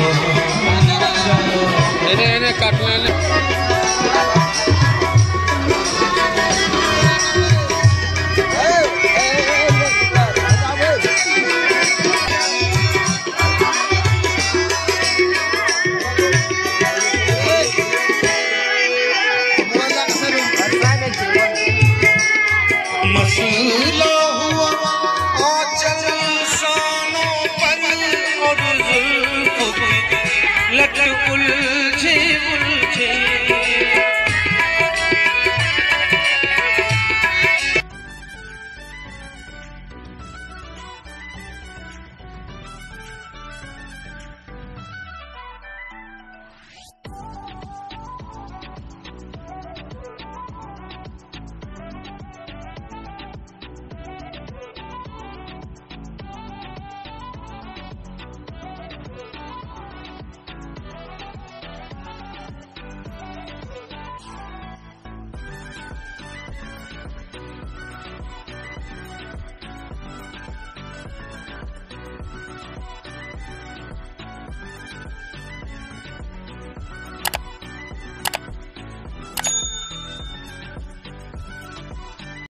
Mm-hmm. فتقل